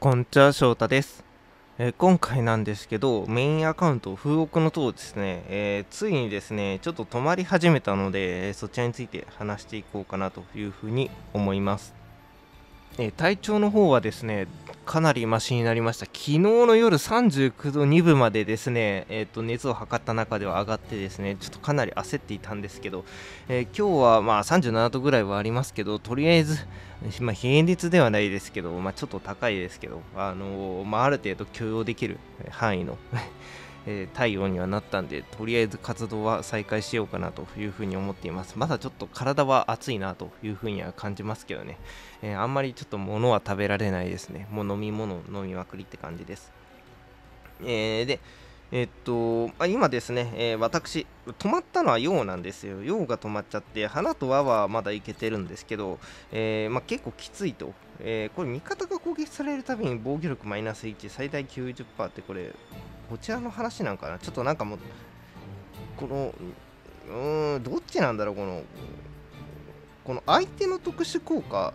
こんにちは、翔太です、えー今回なんですけど、メインアカウント、風奥の塔ですね、えーついにですね、ちょっと止まり始めたので、そちらについて話していこうかなというふうに思います。え体調の方はですね、かなりマシになりました。昨日の夜39度2分までですね、えーと熱を測った中では上がってですね、ちょっとかなり焦っていたんですけど、えー今日はまあ37度ぐらいはありますけど、とりあえず、まあ、平熱ではないですけど、まあ、ちょっと高いですけど、あのーまあ、ある程度許容できる範囲の、えー体温にはなったんで、とりあえず活動は再開しようかなというふうに思っています。まだちょっと体は熱いなというふうには感じますけどね、えーあんまりちょっと物は食べられないですね。もう飲み物飲みまくりって感じです。えーで、えっと、今ですね、えー私、止まったのは陽なんですよ。陽が止まっちゃって、花と輪はまだいけてるんですけど、えーまあ、結構きついと、えーこれ味方が攻撃されるたびに防御力マイナス1最大90%ってこれこちらの話なんかな。ちょっとなんかもうこのうーんどっちなんだろうこのこの相手の特殊効果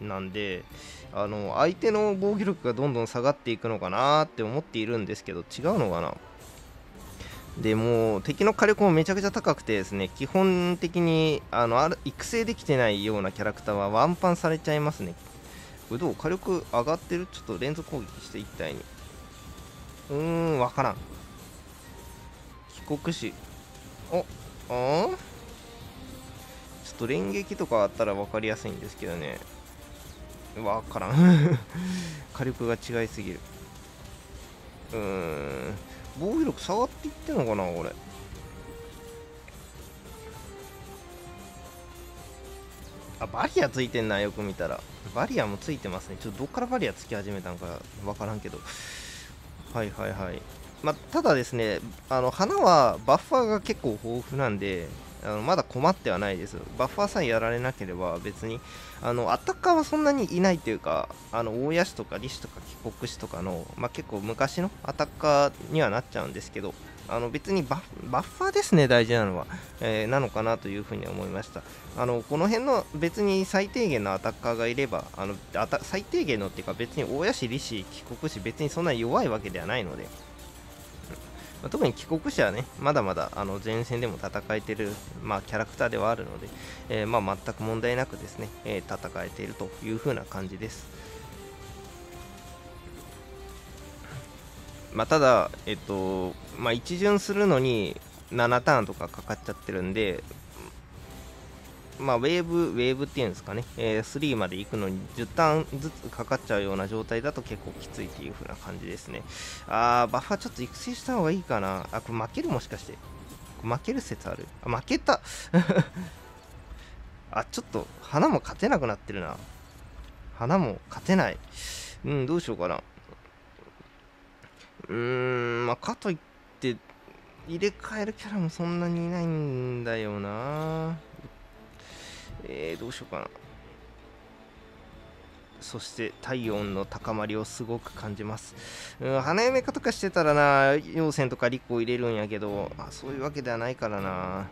なんであの相手の防御力がどんどん下がっていくのかなって思っているんですけど違うのかな？でもう敵の火力もめちゃくちゃ高くてですね基本的にあのある育成できてないようなキャラクターはワンパンされちゃいますね。これどう？火力上がってる？ちょっと連続攻撃して一体に。うーんわからん。帰国士おあー？ちょっと連撃とかあったら分かりやすいんですけどね。わからん。火力が違いすぎる。うーん防御力下がっていってんのかなこれ。あバリアついてんなよく見たら。バリアもついてますね。ちょっとどっからバリアつき始めたんかわからんけど。はいはいはい。まあ、ただですねあの花はバッファーが結構豊富なんであのまだ困ってはないです。バッファーさえやられなければ別にあのアタッカーはそんなにいないというかあの大谷氏とか李氏とか帰国氏とかの、まあ、結構昔のアタッカーにはなっちゃうんですけどあの別にバッファーですね大事なのは、えーなのかなというふうに思いました。あのこの辺の別に最低限のアタッカーがいればあの最低限のっていうか別に大谷氏李氏帰国氏別にそんなに弱いわけではないので。ま特に帰国者はね、まだまだあの前線でも戦えてる、まあ、キャラクターではあるので、えーまあ、全く問題なくですね、えー戦えているという風な感じです。まあ、ただ、えっと、まあ、一巡するのに7ターンとかかかっちゃってるんで、まあ、ウェーブ、ウェーブっていうんですかね、えー3まで行くのに10ターンずつかかっちゃうような状態だと結構きついっていう風な感じですね。あー、バッファーちょっと育成した方がいいかな。あ、これ負けるもしかして。負ける説ある？あ、負けた あ、ちょっと、花も勝てなくなってるな。花も勝てない。うん、どうしようかな。うーん、まあ、かといって、入れ替えるキャラもそんなにいないんだよな。えー、どうしようかな。そして体温の高まりをすごく感じます。うん、花嫁化とかしてたらな、陽線とかリコ入れるんやけど、あそういうわけではないからな。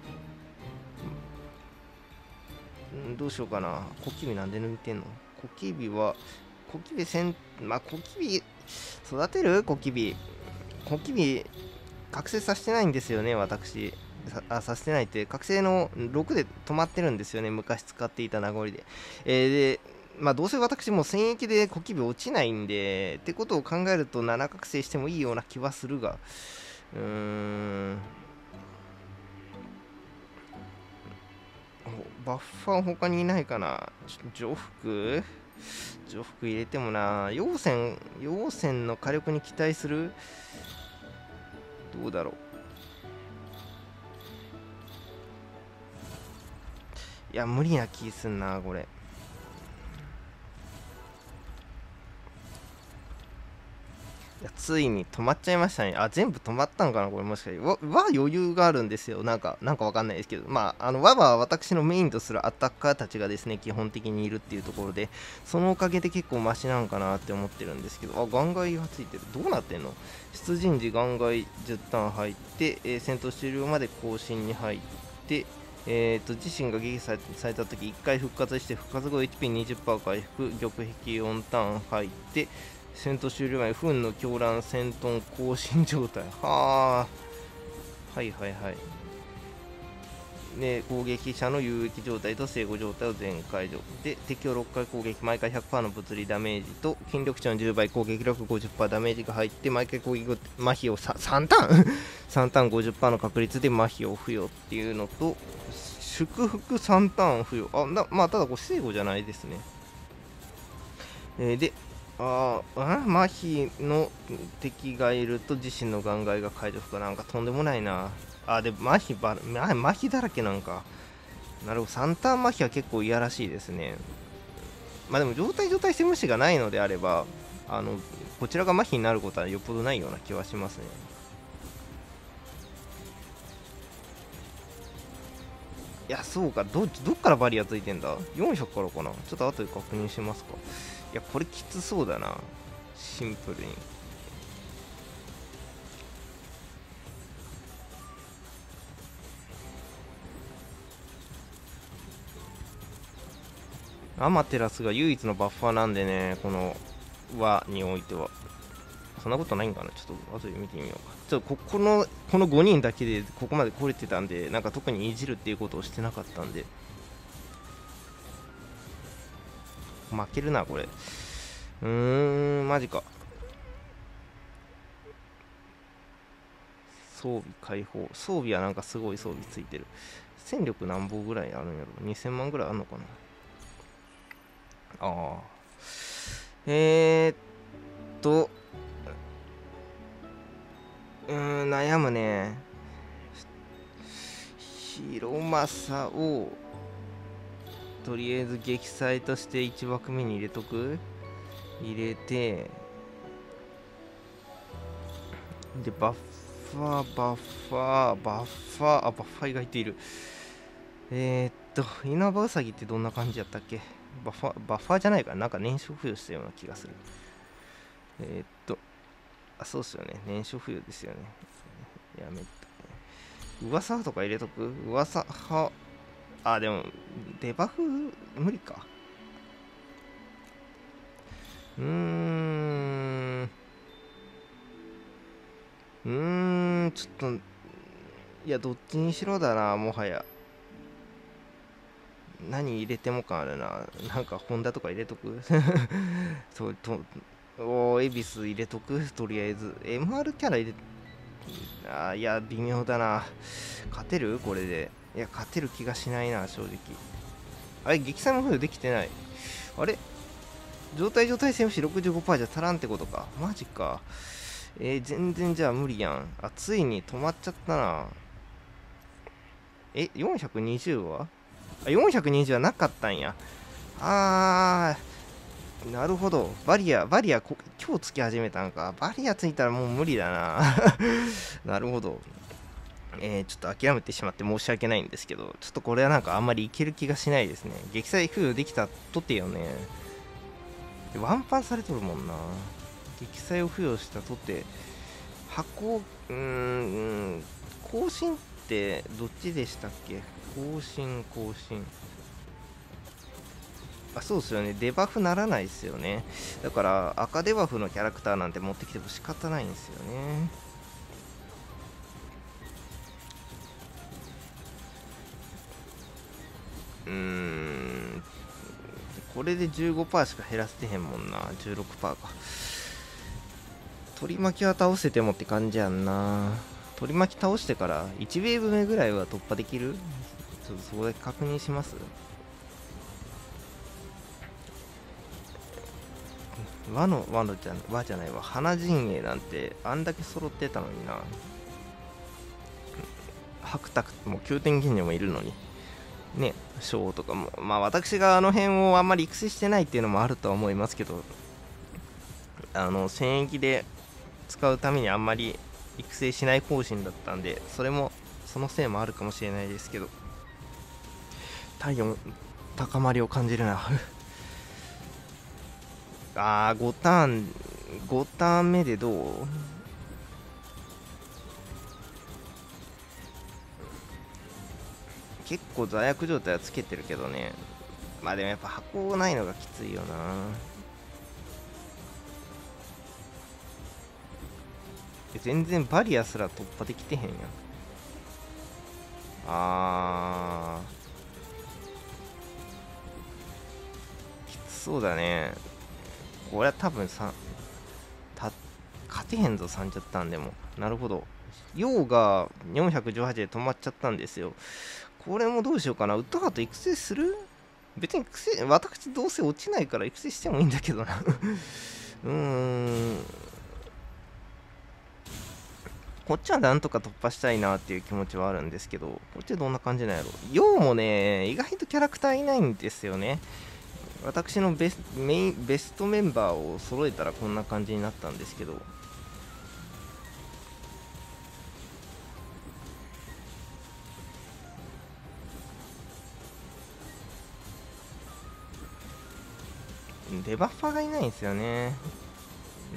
うん、どうしようかな。コキビなんで抜いてんの？コキビは、コキビせん、まあ、コキビ、育てる？コキビ。コキビ、覚醒させてないんですよね、私。さあさせてないって、覚醒の6で止まってるんですよね、昔使っていた名残で。えーで、まあ、どうせ私も戦役で小キビ落ちないんで、ってことを考えると7覚醒してもいいような気はするが、うーん。バッファー他にいないかなちょ上服上腹入れてもな、陽線、陽線の火力に期待する？どうだろう。いや、無理な気すんな、これ。ついに止まっちゃいましたね。あ、全部止まったのかなこれもしかして。わ、余裕があるんですよ。なんか、なんかわかんないですけど。まあ、あの、和は私のメインとするアタッカーたちがですね、基本的にいるっていうところで、そのおかげで結構マシなんかなって思ってるんですけど、あ、ガンガイがついてる。どうなってんの？出陣時ガンガイ10ターン入って、えー戦闘終了まで更新に入って、えー、と自身が撃破された時1回復活して復活後 HP20% 回復玉壁4ターン入って戦闘終了前不運の狂乱戦闘更新状態。はあ。はいはいはい。で攻撃者の有益状態と生後状態を全解除。で敵を6回攻撃毎回100%の物理ダメージと筋力値の10倍攻撃力50%ダメージが入って毎回攻撃麻痺を3タ ーン3ターン50%の確率で麻痺を付与っていうのと祝福3ターン付与。あなまあただこれ生後じゃないですね。えー、でああ麻痺の敵がいると自身の眼外が解除不可なんかとんでもないなあ、で、麻痺ば、麻痺だらけなんか。なるほど、3ターン麻痺は結構嫌らしいですね。まあでも、状態状態性無視がないのであれば、あの、こちらが麻痺になることはよっぽどないような気はしますね。いや、そうか、ど、どっからバリアついてんだ ?400 からかな？ちょっと後で確認しますか。いや、これきつそうだな。シンプルに。アマテラスが唯一のバッファーなんでね、この輪においては。そんなことないんかな？ちょっと後で見てみようか。ちょっとここの、この5人だけでここまで来れてたんで、なんか特にいじるっていうことをしてなかったんで。負けるな、これ。うーん、マジか。装備解放。装備はなんかすごい装備ついてる。戦力何本ぐらいあるんやろ ?2000 万ぐらいあるのかな？ああ。えー、っと、うーん、悩むね。広政を、とりあえず撃砕として1枠目に入れとく？入れて、で、バッファー、バッファー、バッファー、あ、バッファー意外といる。えー、っと、稲葉うさぎってどんな感じやったっけ？バッファーバッファーじゃないから、なんか燃焼付与したような気がする。えー、っと、あ、そうっすよね。燃焼付与ですよね。やめた。噂とか入れとく？噂は、あ、でも、デバフ無理か。うーん。うーん、ちょっと、いや、どっちにしろだな、もはや。何入れても感あるな。なんか、ホンダとか入れとく？そう、と、お恵比寿入れとく？とりあえず。MR キャラ入れ、あいや、微妙だな。勝てる？これで。いや、勝てる気がしないな、正直。あれ、撃砕も付与できてない。あれ？状態状態戦士65%じゃ足らんってことか。マジか。えー、全然じゃあ無理やん。あ、ついに止まっちゃったな。え、420は？あ420はなかったんや。あー、なるほど。バリア、バリア、今日つき始めたんか。バリアついたらもう無理だな。なるほど。えー、ちょっと諦めてしまって申し訳ないんですけど、ちょっとこれはなんかあんまりいける気がしないですね。撃砕付与できたとてよね。ワンパンされとるもんな。撃砕を付与したとて、箱、うーん、更新ってどっちでしたっけ？更新更新あそうですよねデバフならないですよねだから赤デバフのキャラクターなんて持ってきても仕方ないんですよねうーん。これで15%しか減らせてへんもんな。16%か。取り巻きは倒せてもって感じやんな。取り巻き倒してから1ウェーブ目ぐらいは突破できる？ちょっとそこだけ確認します？和の和のじゃ和じゃないわ。花陣営なんてあんだけ揃ってたのにな。白卓も9点金にもいるのに。ね賞とかもまあ私があの辺をあんまり育成してないっていうのもあるとは思いますけどあの戦役で使うためにあんまり育成しない方針だったんでそれもそのせいもあるかもしれないですけど体温高まりを感じるな。あー5ターン5ターン目でどう？結構罪悪状態はつけてるけどね。まあでもやっぱ箱ないのがきついよな。全然バリアすら突破できてへんやん。あー。きつそうだね。これは多分さた勝てへんぞ3ちゃったんでも。なるほど。陽が418で止まっちゃったんですよ。これもどうしようかな。ウッドハート育成する？別に育成私どうせ落ちないから育成してもいいんだけどな。うーん。こっちはなんとか突破したいなっていう気持ちはあるんですけどこっちはどんな感じなんやろ陽もね意外とキャラクターいないんですよね。私のベスメインベストメンバーを揃えたらこんな感じになったんですけど。デバッファがいないんですよね。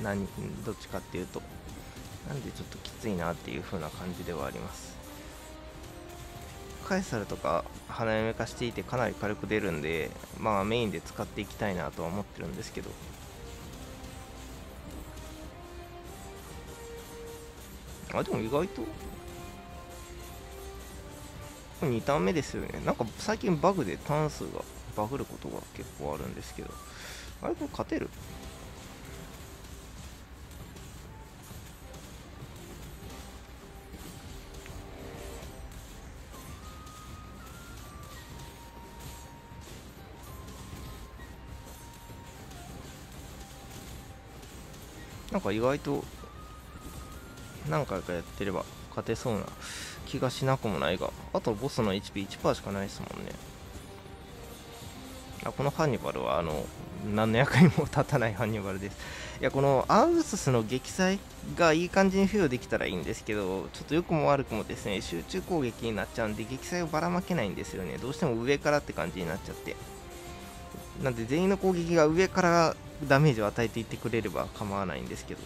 何どっちかっていうと。なんでちょっときついなっていう風な感じではあります。カエサルとか花嫁化していてかなり軽く出るんでまあメインで使っていきたいなとは思ってるんですけど。あでも意外と。2ターン目ですよね。なんか最近バグでターン数がバグることが結構あるんですけど。あれこれ勝てる？なんか意外と何回かやってれば勝てそうな気がしなくもないがあとボスの HP1% しかないですもんね。このハンニバルはあの何の役にも立たないハンニバルです。いやこのアウススの撃砕がいい感じに付与できたらいいんですけどちょっと良くも悪くもですね集中攻撃になっちゃうんで撃砕をばらまけないんですよね。どうしても上からって感じになっちゃって。なんで全員の攻撃が上からダメージを与えていってくれれば構わないんですけど。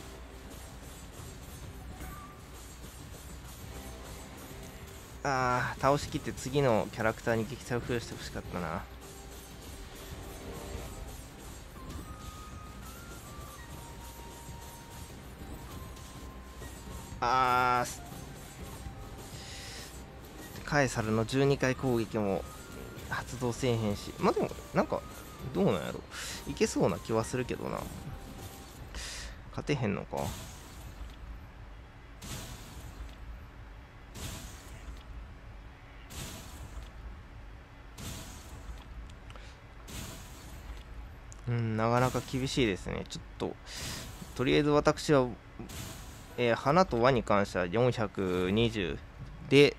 あー倒しきって次のキャラクターに撃砕を付与してほしかったな。あーカエサルの12回攻撃も発動せえへんし。まあでもなんかどうなんやろ。いけそうな気はするけどな。勝てへんのか。うんなかなか厳しいですね。ちょっととりあえず私はえー、花と輪に関しては420で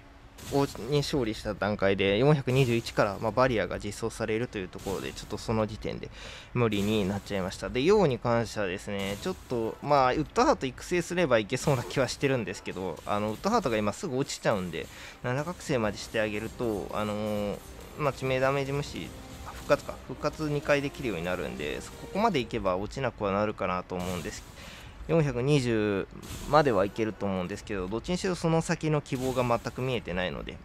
に勝利した段階で421から、まあ、バリアが実装されるというところでちょっとその時点で無理になっちゃいました。で陽に関してはですねちょっとまあウッドハート育成すればいけそうな気はしてるんですけどあのウッドハートが今すぐ落ちちゃうんで7覚醒までしてあげるとあのー、まあ、致命ダメージ無視復活か復活2回できるようになるんでここまでいけば落ちなくはなるかなと思うんです420まではいけると思うんですけどどっちにしろその先の希望が全く見えてないので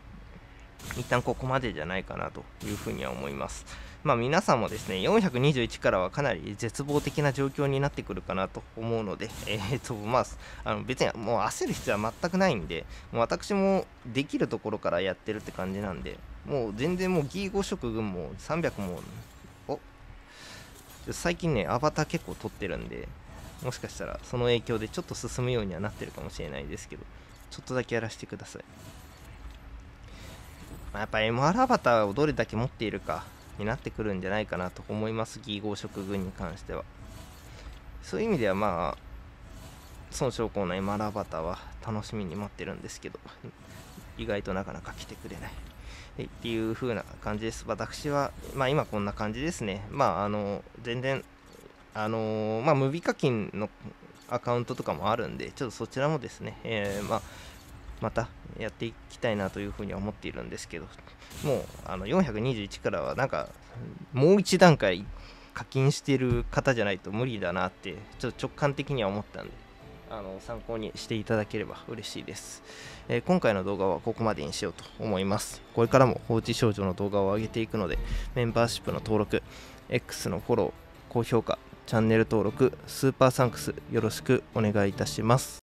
一旦ここまでじゃないかなというふうには思います。まあ皆さんもですね421からはかなり絶望的な状況になってくるかなと思うのでえー、っとまああの別にもう焦る必要は全くないんでもう私もできるところからやってるって感じなんでもう全然もうギー5色軍も300もお最近ねアバター結構取ってるんでもしかしたらその影響でちょっと進むようにはなってるかもしれないですけどちょっとだけやらせてください、まあ、やっぱ MR アバターをどれだけ持っているかになってくるんじゃないかなと思います義合色軍に関してはそういう意味ではまあ孫将校の MR アバターは楽しみに待ってるんですけど意外となかなか来てくれないっていう風な感じです。私は、まあ今こんな感じですね。まああの、全然あのー、まあ、無課金のアカウントとかもあるんで、ちょっとそちらもですね、えー、まあ、またやっていきたいなというふうには思っているんですけど、もうあの421からはなんか、もう一段階課金してる方じゃないと無理だなって、ちょっと直感的には思ったんで、あの参考にしていただければ嬉しいです、えー、今回の動画はここまでにしようと思います。これからも放置少女の動画を上げていくので、メンバーシップの登録、X のフォロー、高評価、チャンネル登録、スーパーサンクスよろしくお願いいたします。